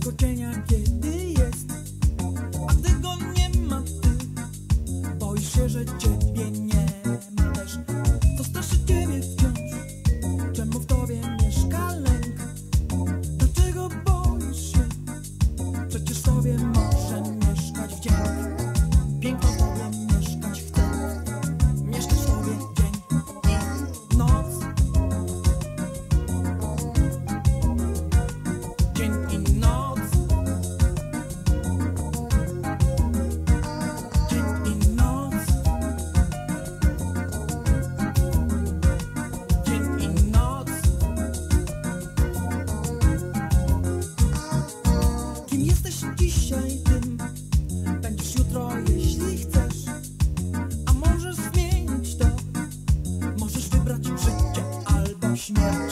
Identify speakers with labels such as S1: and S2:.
S1: tego cienia, kiedy jest A tego nie ma ty Boisz się, że ciebie nie ma też To straszy ciebie wciąż Czemu w tobie mieszka lęk? Dlaczego boisz się? Przecież sobie ma dzisiaj tym Będziesz jutro, jeśli chcesz. A możesz zmienić to. Możesz wybrać życie albo śmierć.